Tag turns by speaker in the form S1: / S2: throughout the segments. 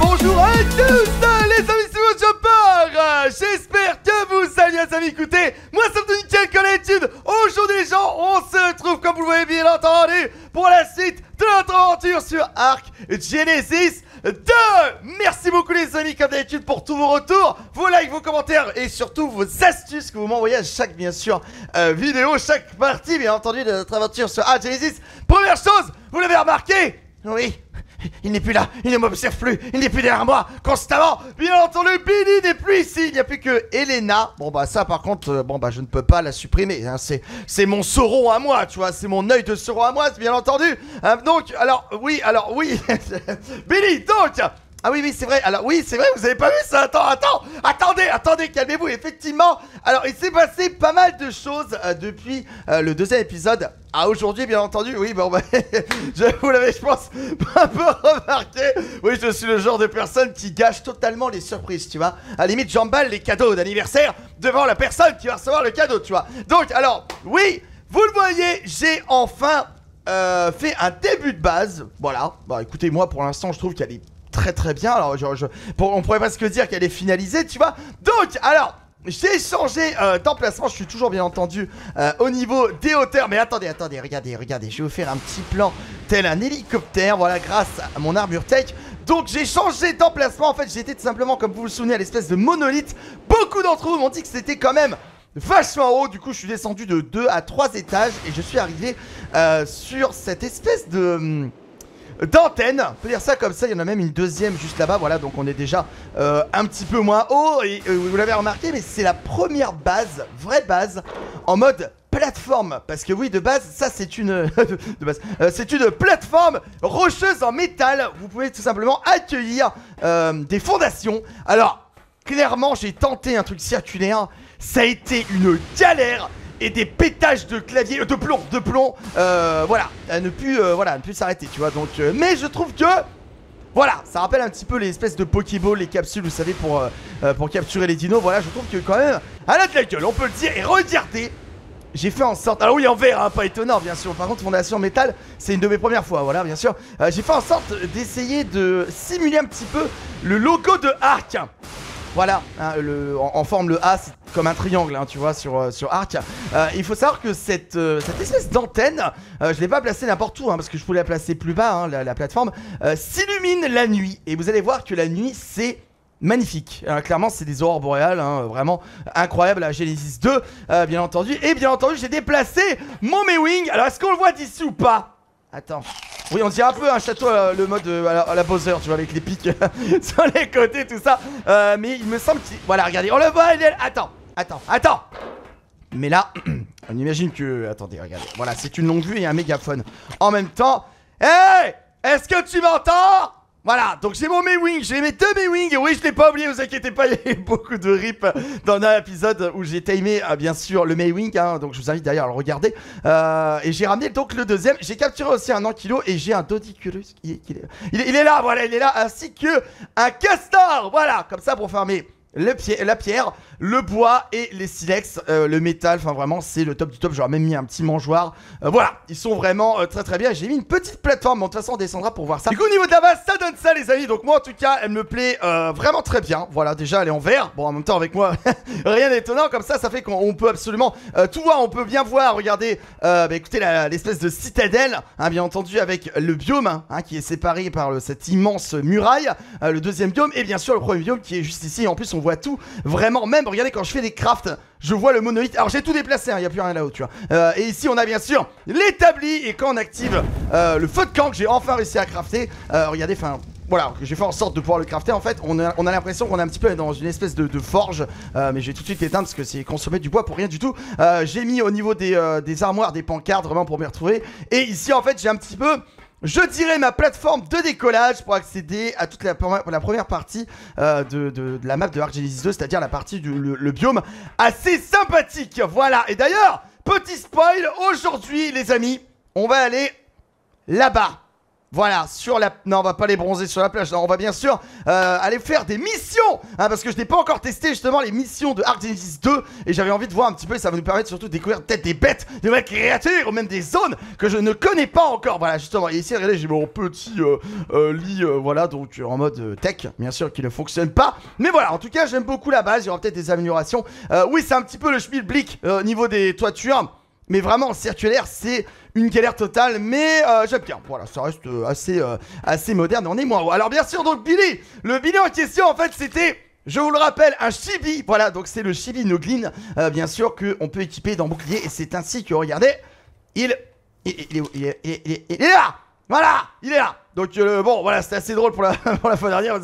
S1: bonjour à tous les amis, c'est moi Chopper J'espère que vous allez bien amis, écoutez, moi c'est tout nickel comme d'habitude Aujourd'hui les gens, on se retrouve comme vous le voyez bien entendu Pour la suite de notre aventure sur Arc Genesis 2 Merci beaucoup les amis comme d'habitude pour tous vos retours, vos likes, vos commentaires et surtout vos astuces que vous m'envoyez à chaque bien sûr euh, vidéo, chaque partie bien entendu de notre aventure sur Arc Genesis. Première chose, vous l'avez remarqué Oui il n'est plus là, il ne m'observe plus, il n'est plus derrière moi, constamment. Bien entendu, Billy n'est plus ici, il n'y a plus que Elena. Bon bah ça par contre, euh, bon bah je ne peux pas la supprimer, hein. c'est, c'est mon Sauron à moi, tu vois, c'est mon œil de Sauron à moi, bien entendu. Hein, donc, alors, oui, alors, oui, Billy, donc... Ah oui, oui, c'est vrai. Alors, oui, c'est vrai, vous avez pas vu ça. Attends, attends, attendez, attendez, calmez-vous. Effectivement, alors, il s'est passé pas mal de choses euh, depuis euh, le deuxième épisode à aujourd'hui, bien entendu. Oui, bon, bah, vous l'avez, je pense, un peu remarqué. Oui, je suis le genre de personne qui gâche totalement les surprises, tu vois. À la limite, j'emballe les cadeaux d'anniversaire devant la personne qui va recevoir le cadeau, tu vois. Donc, alors, oui, vous le voyez, j'ai enfin euh, fait un début de base. Voilà. Bah, écoutez, moi, pour l'instant, je trouve qu'elle est très très bien. Alors, je, on pourrait presque dire qu'elle est finalisée, tu vois. Donc, alors. J'ai changé euh, d'emplacement, je suis toujours bien entendu euh, au niveau des hauteurs. Mais attendez, attendez, regardez, regardez. Je vais vous faire un petit plan tel un hélicoptère. Voilà, grâce à mon armure tech. Donc j'ai changé d'emplacement. En fait j'étais tout simplement, comme vous vous souvenez, à l'espèce de monolithe. Beaucoup d'entre vous m'ont dit que c'était quand même vachement haut. Du coup je suis descendu de 2 à 3 étages Et je suis arrivé euh, sur cette espèce de... D'antenne. On peut dire ça comme ça, il y en a même une deuxième juste là-bas, voilà, donc on est déjà euh, un petit peu moins haut, et euh, vous l'avez remarqué, mais c'est la première base, vraie base, en mode plateforme. Parce que oui de base ça c'est une base euh, c'est une plateforme rocheuse en métal. Vous pouvez tout simplement accueillir des fondations. Alors clairement j'ai tenté un truc circulaire. Ça a été une galère et des pétages de clavier, euh, de plomb, de plomb, euh, voilà, à ne plus, euh, voilà, ne plus s'arrêter, tu vois. Donc, mais je trouve que, voilà, ça rappelle un petit peu les espèces de Pokéball, les capsules, vous savez, pour, pour capturer les dinos. Voilà, je trouve que quand même, à la de la gueule, on peut le dire. Et regardez, j'ai fait en sorte, alors oui en verre, hein, pas étonnant bien sûr, par contre fondation métal c'est une de mes premières fois, voilà bien sûr J'ai fait en sorte d'essayer de simuler un petit peu le logo de Arc Voilà, hein, en, forme le A, c'est comme un triangle, hein, tu vois, sur, euh, sur Arc. Euh, il faut savoir que cette, euh, espèce d'antenne, je l'ai pas placée n'importe où, hein, parce que je pouvais la placer plus bas, la, plateforme, s'illumine la nuit. Et vous allez voir que la nuit, c'est magnifique. clairement, c'est des aurores boréales, vraiment incroyable à Genesis 2, bien entendu. Et bien entendu, j'ai déplacé mon Mewing. Alors, est-ce qu'on le voit d'ici ou pas? Attends. Oui, on dirait un peu un château le mode à, la, Bowser, tu vois, avec les pics sur les côtés, tout ça. mais il me semble qu'il... Voilà, regardez, on le voit, il. Attends. Attends, attends Mais là, on imagine que... Attendez, regardez. Voilà, c'est une longue vue et un mégaphone. En même temps... Hey Est-ce que tu m'entends? Voilà, donc j'ai mon Maywing, j'ai mes deux Maywing, oui je l'ai pas oublié, vous inquiétez pas, il y a eu beaucoup de rip dans un épisode où j'ai timé euh, bien sûr le Maywing, hein, donc je vous invite d'ailleurs à le regarder. Euh, et j'ai ramené donc le deuxième, j'ai capturé aussi un Ankilo et j'ai un Dodiculus, il est, il, est, il est là, voilà, il est là, ainsi que un Castor, voilà, comme ça pour fermer la pierre, le bois et les silex, euh, le métal, enfin vraiment c'est le top du top, j'aurais même mis un petit mangeoir, euh, voilà, ils sont vraiment euh, très très bien, j'ai mis une petite plateforme, bon de toute façon on descendra pour voir ça. Du coup au niveau de la base, ça donne ça les amis, donc moi en tout cas elle me plaît vraiment très bien, voilà déjà elle est en vert, bon en même temps avec moi rien d'étonnant, comme ça ça fait qu'on peut absolument tout voir, on peut bien voir, regardez, bah, écoutez l'espèce de citadelle, hein, bien entendu avec le biome, hein, qui est séparé par cette immense muraille, le deuxième biome et bien sûr le premier biome qui est juste ici, en plus on voit tout, vraiment, même, regardez, quand je fais des crafts, je vois le monolithe. Alors j'ai tout déplacé, il hein, n'y a plus rien là-haut, tu vois. Euh, et ici, on a bien sûr l'établi, et quand on active euh, le feu de camp que j'ai enfin réussi à crafter, euh, regardez, enfin, voilà, j'ai fait en sorte de pouvoir le crafter en fait on a, on a l'impression qu'on est un petit peu dans une espèce de, forge. Mais j'ai tout de suite éteint parce que c'est consommer du bois pour rien du tout. J'ai mis au niveau des, des armoires des pancartes vraiment pour m'y retrouver. Et ici en fait j'ai un petit peu je dirais ma plateforme de décollage pour accéder à toute la, première partie euh, de, la map de Ark 2, c'est-à-dire la partie du biome assez sympathique. Voilà, et d'ailleurs, petit spoil, aujourd'hui les amis, on va aller là-bas. Voilà, sur la... Non, on va pas les bronzer sur la plage, non, on va bien sûr euh, aller faire des missions hein, Parce que je n'ai pas encore testé justement les missions de Ark Genesis 2 Et j'avais envie de voir un petit peu, et ça va nous permettre surtout de découvrir peut-être des bêtes, des nouvelles créatures Ou même des zones que je ne connais pas encore. Voilà, justement, et ici, regardez, j'ai mon petit euh, euh, lit, voilà, donc en mode tech Bien sûr, qui ne fonctionne pas. Mais voilà, en tout cas, j'aime beaucoup la base, il y aura peut-être des améliorations. Oui, c'est un petit peu le schmilblick au niveau des toitures mais vraiment, circulaire, c'est une galère totale, mais euh, j'aime bien. Voilà, ça reste euh, assez, euh, assez moderne, on est moins haut. Alors bien sûr, donc Billy, le Billy en question, en fait, c'était... Je vous le rappelle, un chibi, voilà, donc c'est le chibi Noglin, bien sûr, qu'on peut équiper dans bouclier, et c'est ainsi que, regardez, il, il, il, il, il est là Voilà, il est là donc euh, bon voilà c'était assez drôle pour la, pour la fois dernière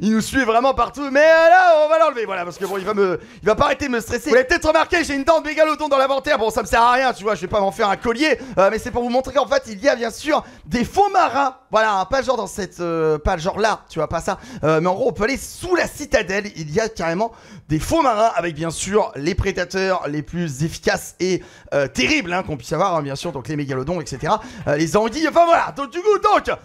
S1: Il nous suit vraiment partout. Mais euh, là on va l'enlever voilà parce que bon il va me Il va pas arrêter de me stresser. Vous l'avez peut-être remarqué j'ai une dent de mégalodon dans l'inventaire. Bon ça me sert à rien tu vois je vais pas m'en faire un collier. Euh, Mais c'est pour vous montrer qu'en fait il y a bien sûr Des faux marins. Voilà hein, pas genre dans cette Pas genre là tu vois pas ça. Mais en gros on peut aller sous la citadelle. Il y a carrément des faux marins Avec bien sûr les prédateurs les plus efficaces Et terribles hein, qu'on puisse avoir hein, bien sûr Donc les mégalodons etc Les anguilles enfin voilà. Donc du coup donc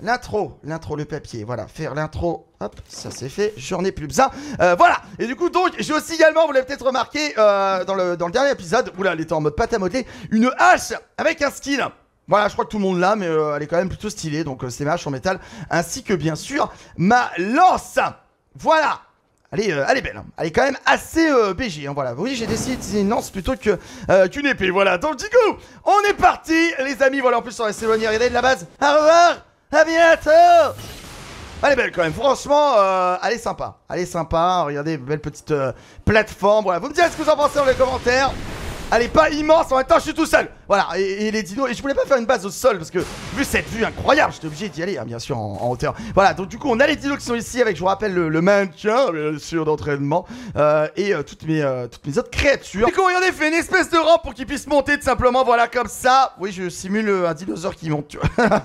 S1: l'intro, l'intro, le papier, voilà, faire l'intro, hop, ça c'est fait, j'en ai plus besoin, euh, voilà, et du coup donc, j'ai aussi également, vous l'avez peut-être remarqué, euh, dans, le, dans le dernier épisode, oula, elle était en mode pâte à modeler, une hache avec un skin voilà, je crois que tout le monde l'a, mais euh, elle est quand même plutôt stylée, donc c'est ma hache en métal, ainsi que bien sûr, ma lance Voilà elle est, elle est, belle, hein. elle est quand même assez BG, hein, voilà. Oui, j'ai décidé une lance plutôt que qu'une épée, voilà. Donc du coup, on est parti, les amis. Voilà, en plus on va s'éloigner, de la base. Au revoir à bientôt Elle est belle quand même, franchement, euh, elle est sympa. Elle est sympa, regardez, belle petite euh, plateforme. Voilà, vous me direz ce que vous en pensez dans les commentaires. Elle est pas immense, en même temps je suis tout seul Voilà, et, les dinos, et je voulais pas faire une base au sol Parce que vu cette vue incroyable, j'étais obligé d'y aller, hein, bien sûr, en, hauteur. Voilà, donc du coup on a les dinos qui sont ici Avec, je vous rappelle, le, maintien, bien sûr, d'entraînement euh, Et euh, toutes, mes, euh, toutes mes autres créatures. Du coup, regardez, fait une espèce de rampe pour qu'ils puissent monter tout simplement Voilà, comme ça. Oui, je simule un dinosaure qui monte, tu vois.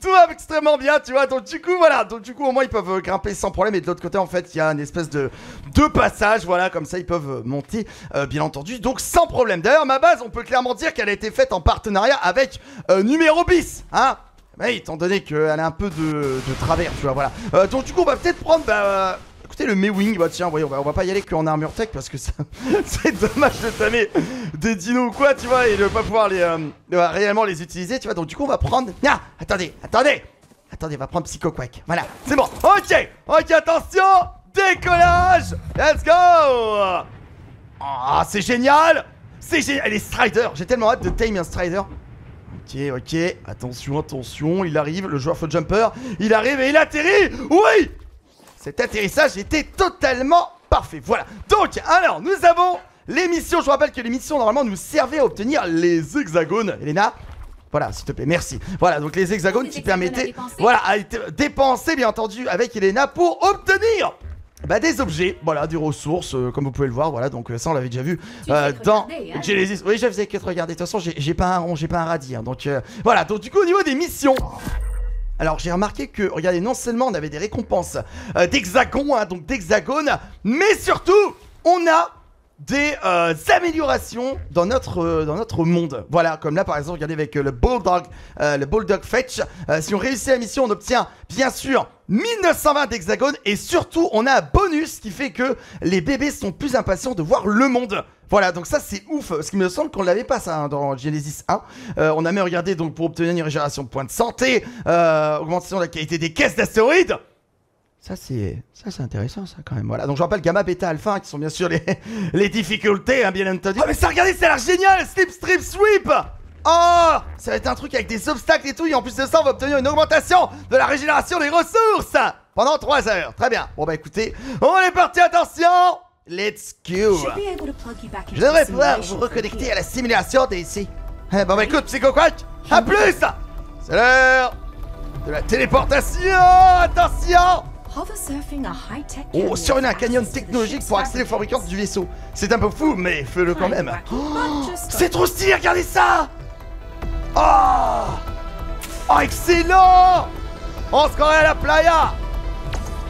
S1: Tout va extrêmement bien, tu vois Donc du coup, voilà, donc du coup au moins ils peuvent grimper sans problème Et de l'autre côté, en fait, il y a une espèce de, de passage Voilà, comme ça ils peuvent monter, bien entendu Donc sans problème. D'ailleurs, ma base, on peut clairement dire qu'elle a été faite en partenariat avec euh, Numéro Bis, hein Oui, étant donné qu'elle a un peu de, travers, tu vois, voilà. Euh, donc du coup, on va peut-être prendre, bah, euh, écoutez, le Mewing, bah tiens, voyons, on va, pas y aller qu'en armure tech parce que c'est dommage de tamer des dinos ou quoi, tu vois, et de pas pouvoir les, réellement les utiliser, tu vois. Donc du coup, on va prendre... Ah, attendez, attendez Attendez, on va prendre Psycho Quack. Voilà, c'est bon. Ok, ok, attention Décollage Let's go Ah, c'est génial c'est génial. Elle est Strider. J'ai tellement hâte de tame un Strider. Ok, ok. Attention, attention. Il arrive, le joueur faux jumper. Il arrive et il atterrit. Oui Cet atterrissage était totalement parfait. Voilà. Donc, alors, nous avons les missions. Je vous rappelle que les missions, normalement, nous servaient à obtenir les hexagones. Elena? Voilà, s'il te plaît, merci. Voilà, donc les hexagones qui permettaient, voilà, à dépenser, bien entendu, avec Elena pour obtenir bah des objets, voilà, des ressources, euh, comme vous pouvez le voir, voilà, donc euh, ça on l'avait déjà vu euh, dans hein. Genesis. Oui, je faisais que te regarder, de toute façon j'ai pas un rond, j'ai pas un radis, hein, donc voilà, donc du coup au niveau des missions... Alors j'ai remarqué que, regardez, non seulement on avait des récompenses d'hexagone, hein, donc d'hexagone, mais surtout on a des euh, améliorations dans notre, euh, dans notre monde. Voilà, comme là par exemple, regardez avec euh, le Bulldog, le Bulldog Fetch. si on réussit la mission, on obtient bien sûr 1920 d'hexagone et surtout on a un bonus qui fait que les bébés sont plus impatients de voir le monde. Voilà, donc ça c'est ouf, ce qui me semble qu'on l'avait pas ça hein, dans Genesis 1. on a même regardé donc pour obtenir une régénération de points de santé, augmentation de la qualité des caisses d'astéroïdes. Ça c'est ça c'est intéressant ça quand même. Voilà. Donc je rappelle gamma, bêta, alpha qui sont bien sûr les, les difficultés hein, bien entendu. Oh mais ça regardez, ça a l'air génial, slip strip sweep. Oh Ça va être un truc avec des obstacles et tout et en plus de ça on va obtenir une augmentation de la régénération des ressources pendant 3 heures. Très bien. Bon bah écoutez, on est parti, attention Let's go Je devrais pouvoir vous reconnecter à la simulation d'ici. Eh, bon bah écoute, Psycho Quack, à plus C'est l'heure de la téléportation Attention Oh, sur un canyon technologique pour accéder aux fabricants du vaisseau. C'est un peu fou, mais fais-le quand même. Oh, c'est trop stylé, regardez ça. Oh Oh, excellent. On se croirait à la playa.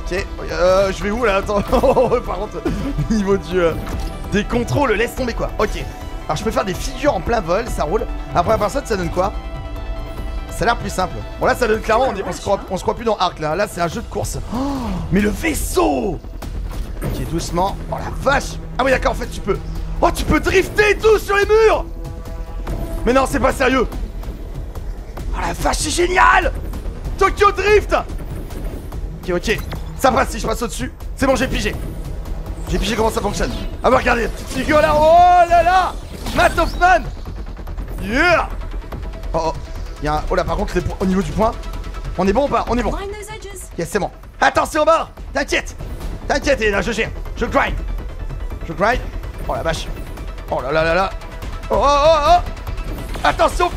S1: Ok, euh, je vais où là? Attends, par contre, niveau du, euh, des contrôles, laisse tomber quoi. Ok, alors je peux faire des figures en plein vol, ça roule. Après la personne, ça donne quoi? Ça a l'air plus simple. Bon là ça donne clairement, on, on, se croit, se croit plus dans Arc là, là c'est un jeu de course. Oh, mais le vaisseau Ok doucement, oh la vache. Ah oui d'accord en fait tu peux. Oh tu peux drifter et tout sur les murs. Mais non c'est pas sérieux. Oh la vache c'est génial. Tokyo Drift. Ok ok, ça passe si je passe au-dessus. C'est bon j'ai pigé. J'ai pigé comment ça fonctionne. Ah bah regardez, là, oh là là. Matt Hoffman. Yeah. Oh oh il y a un... Oh là par contre au niveau du point. On est bon ou pas On est bon. Yes c'est bon. Attention bord. T'inquiète. T'inquiète là je gère. Je grind. Je grind. Oh la vache. Oh là là là là. Oh oh oh oh. Attention.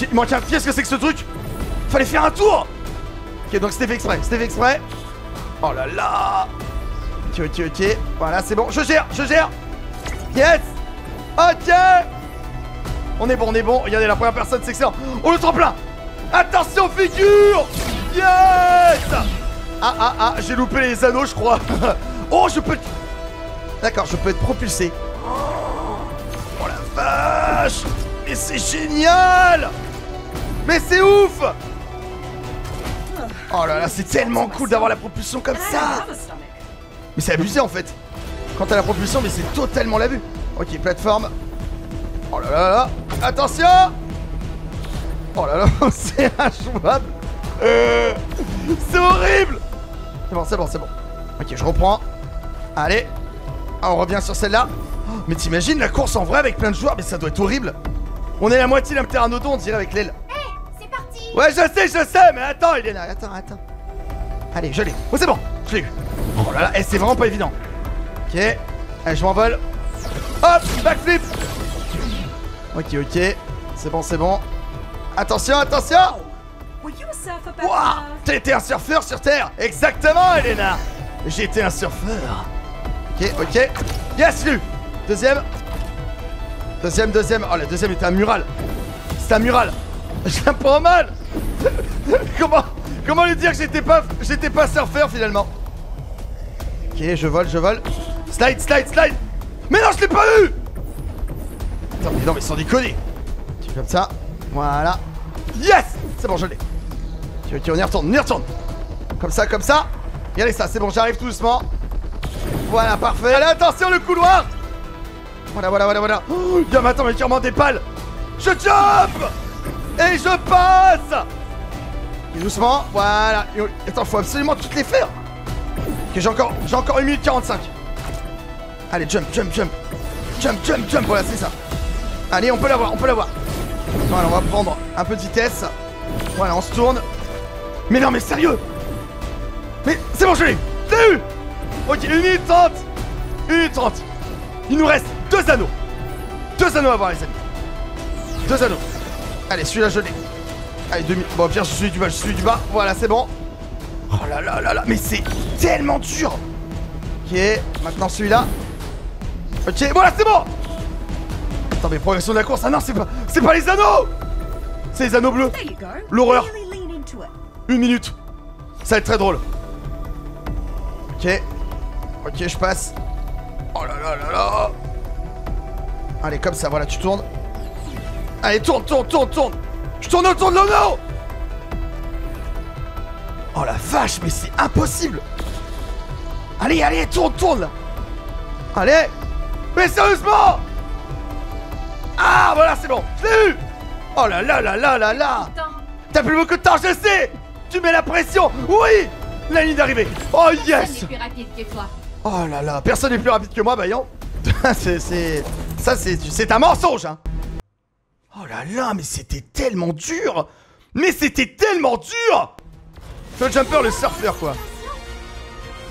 S1: Il manque un Qu'est-ce que c'est que ce truc? Fallait faire un tour. Ok donc c'était fait exprès. C'était fait exprès. Oh là là. Ok ok ok. Voilà c'est bon. Je gère Je gère. Yes. Ok on est bon, on est bon. Regardez, la première personne, c'est excellent. Oh, le tremplin Attention, figure Yes Ah, ah, ah, j'ai loupé les anneaux, je crois. oh, je peux... D'accord, je peux être propulsé. Oh, la vache Mais c'est génial Mais c'est ouf Oh là là, c'est tellement cool d'avoir la propulsion comme ça Mais c'est abusé, en fait. Quand t'as la propulsion, mais c'est totalement la vue. Ok, plateforme. Oh là là là Attention Oh là là, c'est injouable euh, C'est horrible C'est bon, c'est bon, c'est bon. Ok, je reprends. Allez. Ah, on revient sur celle-là. Oh, mais t'imagines la course en vrai avec plein de joueurs Mais ça doit être horrible. On est la moitié d'un pteranodon, on dirait, avec l'aile.
S2: Hé, c'est parti
S1: Ouais, je sais, je sais, mais attends, il est là. Attends, attends. Allez, je l'ai. Oh, c'est bon, je l'ai eu. Oh là là, eh, c'est vraiment pas évident. Ok. Allez, je m'envole. Hop, backflip Ok, ok. C'est bon, c'est bon. Attention, attention Wouah T'as été un surfeur sur Terre Exactement, Elena été un surfeur. Ok, ok. Yes, lui Deuxième. Deuxième, deuxième. Oh, la deuxième était un mural. C'est un mural. J'ai un peu mal. comment, comment lui dire que j'étais pas, j'étais pas surfeur finalement? Ok, je vole, je vole. Slide, slide, slide. Mais non, je l'ai pas eu Attends, mais non, mais sans déconner. Tu comme ça. Voilà. Yes C'est bon, je l'ai. Ok, ok, on y retourne, on y retourne. Comme ça, comme ça. Regardez ça, c'est bon, j'arrive tout doucement. Voilà, parfait. Allez, attention, le couloir Voilà, voilà, voilà, voilà. Oh, mais attends, mais sûrement des pales. Je jump Et je passe Et doucement, voilà. Attends, faut absolument toutes les faire. Ok, j'ai encore, j'ai encore 1 minute 45. Allez, jump, jump, jump. Jump, jump, jump. Voilà, c'est ça. Allez, on peut l'avoir, on peut l'avoir. Voilà, on va prendre un peu de vitesse. Voilà, on se tourne. Mais non, mais sérieux Mais c'est bon, je l'ai J'ai eu Ok, 1 minute 30 1 minute 30 Il nous reste deux anneaux Deux anneaux à voir, les amis Deux anneaux Allez, celui-là, je l'ai. Allez, minutes. Bon, pire, je suis du bas, je suis du bas. Voilà, c'est bon. Oh là là là là, mais c'est tellement dur Ok, maintenant celui-là. Ok, voilà, c'est bon Attends, mais progression de la course. Ah non, c'est pas, c'est pas les anneaux C'est les anneaux bleus. L'horreur. Une minute. Ça va être très drôle. Ok. Ok, je passe. Oh là là là là. Allez, comme ça, voilà, tu tournes. Allez, tourne, tourne, tourne, tourne. Je tourne autour de l'anneau. Oh la vache, mais c'est impossible. Allez, allez, tourne, tourne Allez Mais sérieusement ah, voilà, c'est bon. Je l'ai eu. Oh là là là là là là. T'as plus beaucoup de temps, je sais. Tu mets la pression. Oui. La ligne d'arrivée. Oh yes.
S2: plus rapide que toi.
S1: Oh là là, personne n'est plus rapide que moi, Bayon. c'est, c'est, ça c'est, c'est un mensonge, hein. Oh là là, mais c'était tellement dur. Mais c'était tellement dur. Le jumper, le surfeur, quoi.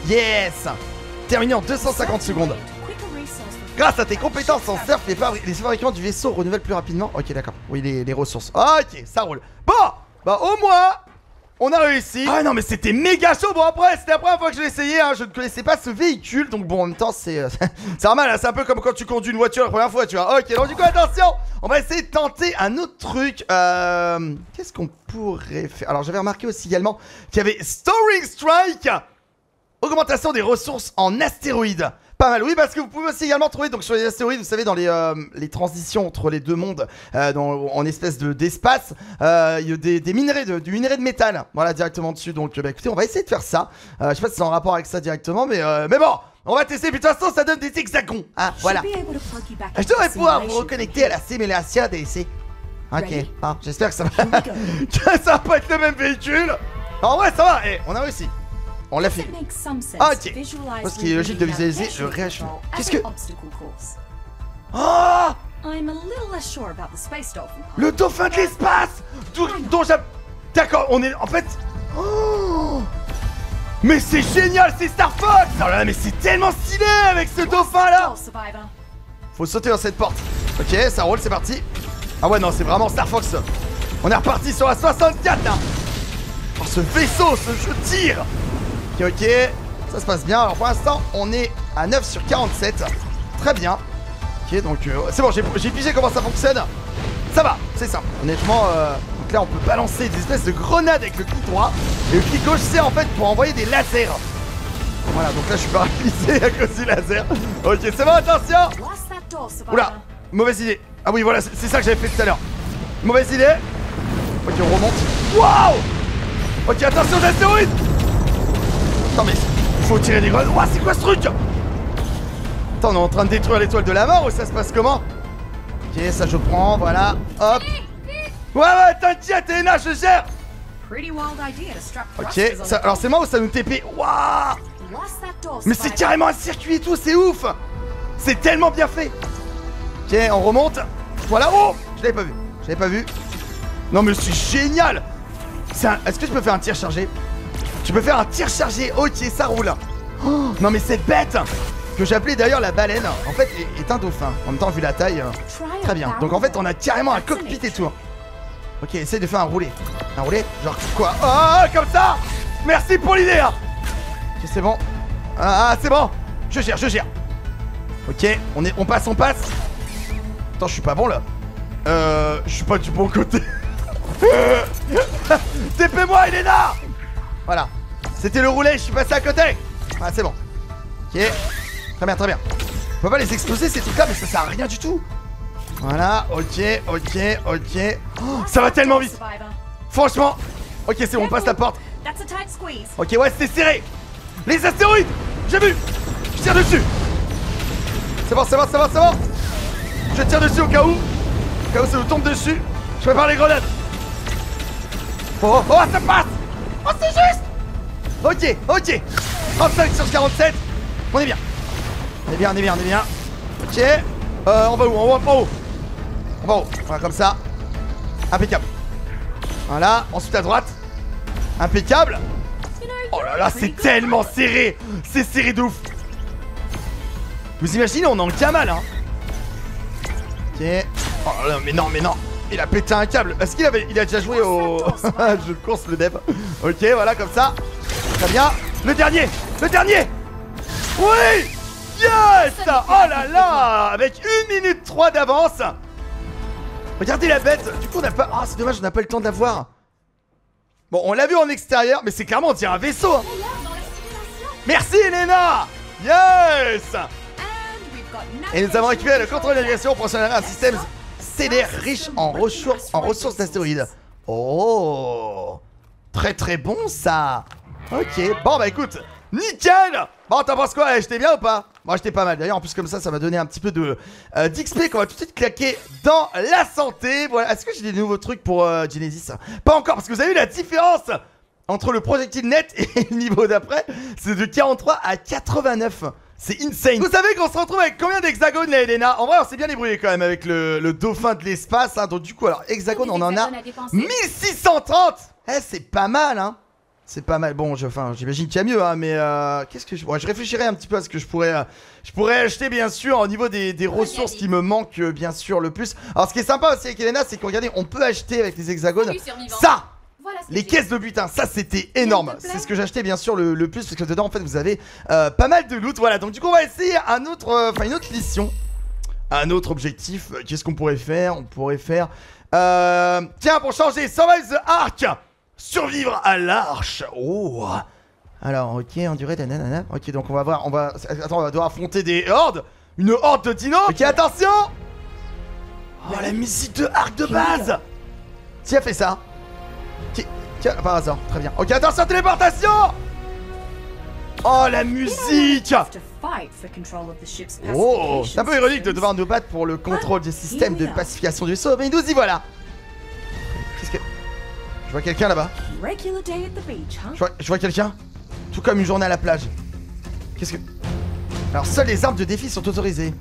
S1: Yes. Terminé en 250 secondes. Grâce à tes compétences en surf, les, fabricants du vaisseau renouvellent plus rapidement. Ok, d'accord. Oui, les, ressources. Ok, ça roule. Bon, bah au moins, on a réussi. Ah non, mais c'était méga chaud. Bon, après, c'était la première fois que je essayé. Hein. Je ne connaissais pas ce véhicule. Donc, bon, en même temps, c'est euh, normal. Hein. C'est un peu comme quand tu conduis une voiture la première fois, tu vois. Ok, donc, du coup, attention. On va essayer de tenter un autre truc. Euh, Qu'est-ce qu'on pourrait faire? Alors, j'avais remarqué aussi également qu'il y avait Storing Strike. Augmentation des ressources en astéroïdes. Pas mal, oui, parce que vous pouvez aussi également trouver donc sur les astéroïdes, vous savez, dans les, euh, les transitions entre les deux mondes, euh, dans, en espèce de d'espace, euh, il y a des, des minerais, de, du minerai de métal, voilà, directement dessus. Donc, bah, écoutez, on va essayer de faire ça. Je sais pas si c'est en rapport avec ça directement, mais, euh, mais bon, on va tester. Puis de toute façon, ça donne des hexagons, hein, voilà. Je devrais pouvoir vous reconnecter à la simulation DC. Ok, ah, j'espère que ça va. que ça va pas être le même véhicule. En vrai, ça va, et on a réussi. On l'a fait.
S2: Ah,
S1: ok. Parce qu'il est logique de visualiser le réachement. Qu'est-ce que-. Oh. Le dauphin de l'espace Dont j'ai... D'accord, on est... En fait... Oh mais c'est génial, c'est Star Fox Oh là là, mais c'est tellement stylé avec ce dauphin là. Faut sauter dans cette porte. Ok, ça roule, c'est parti. Ah ouais, non, c'est vraiment Star Fox. On est reparti sur la 64 là. Oh, ce vaisseau, ce jeu de tir. Ok, ok. Ça se passe bien. Alors pour l'instant, on est à 9 sur 47. Très bien. Ok, donc euh, c'est bon, j'ai pigé comment ça fonctionne. Ça va, c'est ça. Honnêtement, euh, donc là, on peut balancer des espèces de grenades avec le clic droit. Et le clic gauche, c'est en fait pour envoyer des lasers. Voilà, donc là, je suis paralysé à cause du laser. Ok, c'est bon, attention. Oula, mauvaise idée. Ah oui, voilà, c'est ça que j'avais fait tout à l'heure. Mauvaise idée. Ok, on remonte. Waouh Ok, attention aux Attends, mais faut tirer des grenades. Ouah, c'est quoi ce truc? Attends, on est en train de détruire l'étoile de la mort ou ça se passe comment? Ok, ça je prends, voilà. Hop. Ouais, ouais, t'inquiète, Elena, je gère Ok, ça- alors c'est moi ou ça nous TP Waouh Mais c'est carrément un circuit et tout, c'est ouf C'est tellement bien fait Ok, on remonte. Voilà, oh Je l'avais pas vu, je l'avais pas vu. Non mais c'est génial un- Est-ce que je peux faire un tir chargé? Tu peux faire un tir chargé, ok, ça roule. Oh, non mais cette bête que j'appelais d'ailleurs la baleine, en fait, est, est un dauphin. En même temps, vu la taille, euh, très bien. Donc en fait, on a carrément un cockpit et tout. Ok, essaye de faire un roulé. Un roulé Genre quoi? Oh, comme ça Merci pour l'idée hein. Ok, c'est bon. Ah, c'est bon Je gère, je gère. Ok, on, est, on passe, on passe. Attends, je suis pas bon là. Euh, je suis pas du bon côté. TP-moi, Elena Voilà. C'était le roulé, je suis passé à côté. Ah, c'est bon. Ok. Très bien, très bien. On peut pas les exploser ces trucs là, mais ça sert à rien du tout. Voilà, ok, ok, ok. Oh, ça va tellement vite. Franchement. Ok, c'est bon, on passe la porte. Ok, ouais, c'était serré. Les astéroïdes J'ai vu Je tire dessus C'est bon, c'est bon, c'est bon, c'est bon Je tire dessus au cas où. Au cas où ça nous tombe dessus. Je prépare les grenades. Oh, oh, ça passe Oh, c'est juste Ok, ok 35 sur 47. On est bien. On est bien, on est bien, on est bien. Ok. Euh, on va où? On va en haut. On en haut. Voilà, comme ça. Impeccable. Voilà, ensuite à droite. Impeccable. Oh là là, c'est tellement serré C'est serré de ouf Vous imaginez, on est en camal, hein Ok. Oh là là, mais non, mais non Il a pété un câble Est-ce qu'il avait, il a déjà joué au jeu de course, le dev Ok, voilà, comme ça. Très bien. Le dernier Le dernier. Oui Yes. Oh là là Avec 1 minute 3 d'avance. Regardez la bête. Du coup, on n'a pas... Ah, c'est dommage, on n'a pas le temps de la voir. Bon, on l'a vu en extérieur, mais c'est clairement, on dirait un vaisseau hein. Merci Elena. Yes. Et nous avons récupéré le contrôle
S2: control.
S1: pour un système CDR riche en ressources, en ressources d'astéroïdes. Oh. Très très bon ça Ok, bon bah écoute, nickel Bon t'en penses quoi? J'étais bien ou pas? Moi j'étais pas mal, d'ailleurs en plus comme ça ça m'a donné un petit peu de euh, d'XP qu'on va tout de suite claquer dans la santé Voilà, est-ce que j'ai des nouveaux trucs pour euh, Genesis? Pas encore, parce que vous avez vu la différence entre le projectile net et le niveau d'après, c'est de 43 à 89. C'est insane. Vous savez qu'on se retrouve avec combien d'hexagones là, Elena? En vrai, on s'est bien débrouillé quand même avec le, le dauphin de l'espace. Hein. Donc du coup, alors hexagone, on en a 1630. Eh, c'est pas mal, hein. C'est pas mal. Bon, je- enfin, j'imagine qu'il y a mieux, hein. Mais euh, qu'est-ce que je, ouais, je réfléchirai un petit peu à ce que je pourrais, euh, je pourrais acheter bien sûr au niveau des, des ressources qui me manquent euh, bien sûr le plus. Alors, ce qui est sympa aussi avec Elena, c'est que regardez, on peut acheter avec les hexagones
S2: Salut, survivant.
S1: ça.
S2: Voilà ce que
S1: Les
S2: j'ai.
S1: caisses de butin, ça c'était énorme. C'est ce que j'achetais bien sûr le, le plus parce que dedans en fait vous avez euh, pas mal de loot. Voilà, donc du coup on va essayer un autre, enfin une autre mission, un autre objectif. Qu'est-ce qu'on pourrait faire? On pourrait faire, euh, tiens pour changer, survive the ark, survivre à l'arche. Oh, Alors, ok, enduré, nanana. Ok, donc on va voir, on va... Attends, on va devoir affronter des hordes. Une horde de dinos Ok, attention. Oh, la musique de arc de base. Qui a fait ça Qui... qui a... Par hasard, très bien. Ok, attention, téléportation. Oh, la musique.
S2: Have to fight for control of the ship's
S1: Oh, c'est un peu ironique de devoir nous battre pour le contrôle des systèmes de pacification du vaisseau, mais nous y voilà vois quelqu'un là-bas. Je vois, je vois quelqu'un. Tout comme une journée à la plage. Qu'est-ce que... Alors, seules les armes de défi sont autorisées.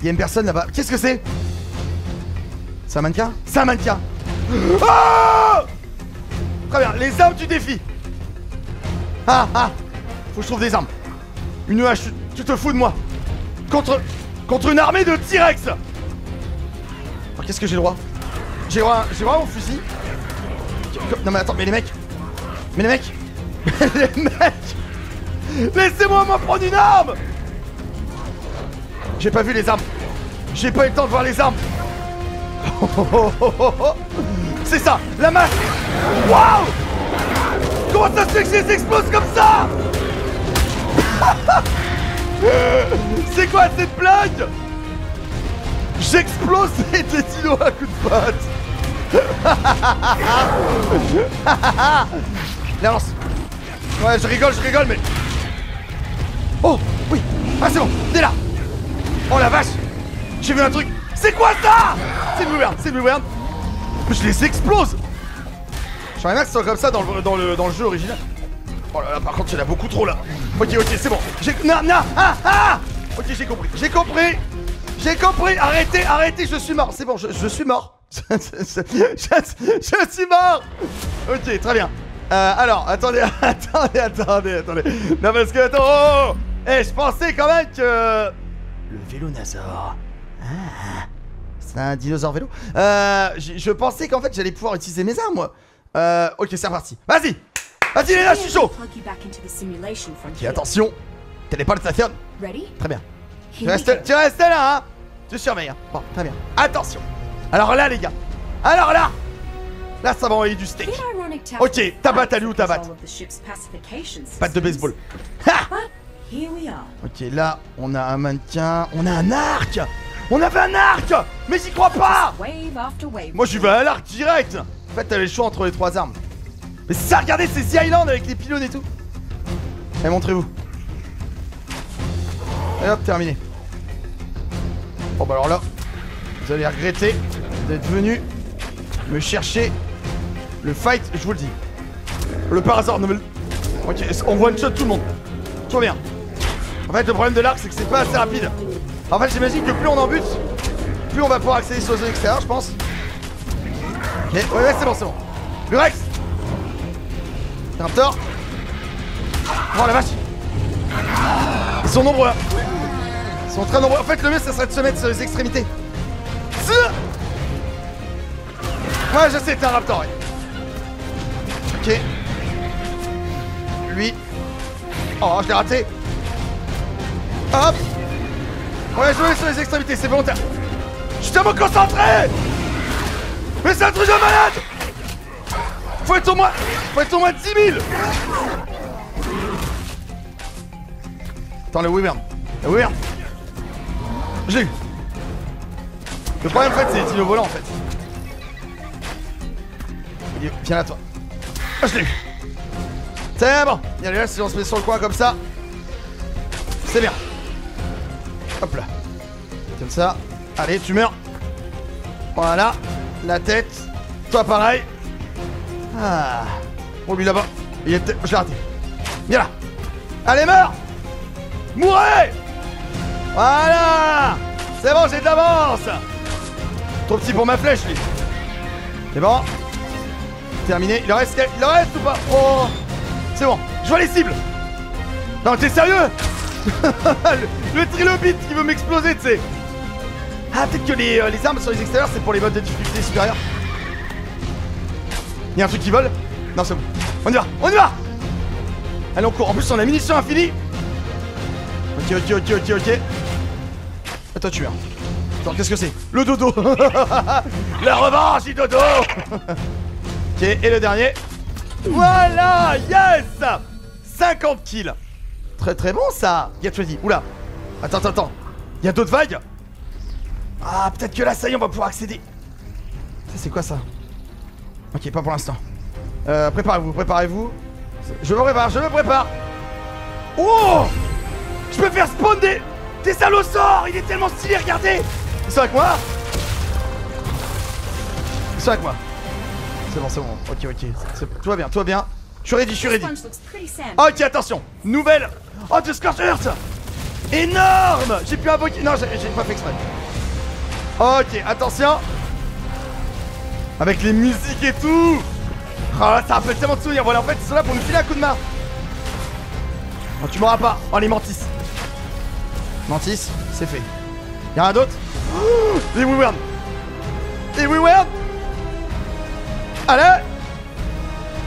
S1: Il y a une personne là-bas. Qu'est-ce que c'est C'est un mannequin C'est un mannequin Oh Très bien, les armes du défi. Ah, ah Faut que je trouve des armes. Une hache, tu- te fous de moi Contre... Contre une armée de T-Rex Alors, qu'est-ce que j'ai le droit? J'ai le droit, droit à mon fusil? Non mais attends, mais les mecs. Mais les mecs. Les mecs. Laissez-moi m'en prendre une arme. J'ai pas vu les armes. J'ai pas eu le temps de voir les armes. C'est ça, la masse Waouh. Comment ça se fait que je les explose comme ça? C'est quoi cette blague? J'explose des dinos à coups de patte lance Ouais, je rigole, je rigole, mais... Oh, oui Ah, c'est bon, t'es là Oh la vache J'ai vu un truc C'est quoi ça? C'est Wyrm, c'est Wyrm Je les explose J'aimerais bien que ce soit comme ça dans le, dans le, dans le jeu original. Oh là là, par contre, il y en a beaucoup trop là. Ok, ok, c'est bon. J'ai... Non, non, ah, ah Ok, j'ai compris. J'ai compris J'ai compris Arrêtez, arrêtez, je suis mort. C'est bon, je, je suis mort. Je, suis mort Ok, très bien. Euh, alors, attendez, attendez, attendez, attendez. Non, parce que, attends, oh, oh. Eh, je pensais quand même que... Le vélo Nazor. Ah, c'est un dinosaure vélo. Euh, je, pensais qu'en fait, j'allais pouvoir utiliser mes armes, moi. Euh, ok, c'est reparti. Vas-y Vas-y, là, je suis chaud Ok, attention Téléportation
S2: Ready?
S1: Très bien. Tu restes, tu restes là, hein Tu surveilles, hein Bon, très bien. Attention Alors là, les gars Alors là Là, ça va envoyer du steak. Ok,
S2: to
S1: ta
S2: fight
S1: batte, elle est
S2: for
S1: où, ta
S2: control
S1: batte
S2: of the ship's pacification
S1: Patte de baseball. Ha. Ok, là, on a un mannequin. On a un arc On avait un arc Mais j'y crois pas. Moi, je vais à l'arc direct En fait, t'avais le choix entre les trois armes. Mais ça, regardez, c'est The Island avec les pylônes et tout. Allez, montrez-vous. Et hop, terminé. Bon, bah alors là, vous allez regretter d'être venu me chercher le fight, je vous le dis. Le par hasard, mais... le- Ok, on one shot tout le monde. Va bien. En fait, le problème de l'arc, c'est que c'est pas assez rapide. En fait, j'imagine que plus on en bute, plus on va pouvoir accéder sur la zone extérieure, je pense. Ok, ouais, ouais, c'est bon, c'est bon. Lurex Raptor Oh la vache Ils sont nombreux hein. Ils sont très nombreux. En fait, le mieux, ça serait de se mettre sur les extrémités. Ouais, je sais, t'es un raptor, ouais. Ok. Lui. Oh, je l'ai raté. Hop Ouais, je vais sur les extrémités, c'est volontaire. Je suis tellement concentré Mais c'est un truc de malade Faut être au moins... Faut être au moins 10 000 Attends, le Wyvern. Le Wyvern. Je l'ai eu. Le problème, en fait, c'est les dinos volants, en fait. Il Viens là, toi. Ah, je l'ai eu. C'est bon. Viens là, si on se met sur le coin comme ça. C'est bien. Hop là. Comme ça. Allez, tu meurs. Voilà. La tête. Toi, pareil. Ah. Oh, lui là-bas. Il était... Je l'ai raté. Viens là. Allez, meurs Mourez Voilà C'est bon, j'ai de l'avance Trop petit pour ma flèche, lui. C'est bon. Terminé. Il en reste, il en reste ou pas Oh C'est bon. Je vois les cibles. Non, t'es sérieux le, trilobite qui veut m'exploser, tu sais. Ah, peut-être que les, euh, les armes sur les extérieurs, c'est pour les modes de difficulté supérieure. Il y a un truc qui vole Non, c'est bon. On y va, on y va Allez, on court. En plus, on a munitions infinies. Ok, ok, ok, ok, ok. Attends, tu es. Attends, qu'est-ce que c'est? Le dodo La revanche du dodo Ok, et le dernier. Voilà, yes 50 kills. Très très bon ça. Get ready. Oula. Attends, attends, attends. Il y a d'autres vagues? Ah, peut-être que là, ça y est, on va pouvoir accéder. Ça, c'est quoi ça? Ok, pas pour l'instant. Euh, préparez-vous, préparez-vous. Je me prépare, je me prépare. Oh Je peux faire spawn des, des salosaures Il est tellement stylé, regardez Ils sont avec moi? Ils sont avec moi. C'est bon, c'est bon. Ok, ok. Tout va bien, tout va bien. Je suis ready, je suis ready. Ok, attention. Nouvelle. Oh, de Scorch Earth Énorme J'ai pu invoquer. Non, j'ai pas fait exprès. Ok, attention. Avec les musiques et tout. Oh là, ça rappelle tellement de souvenirs. Voilà, en fait, ils sont là pour nous filer un coup de main. Non, tu m'auras pas. Oh, les Mantis. Mantis, c'est fait. Y'a rien d'autre Oh, Les Wyvern. Les Wyvern. Allez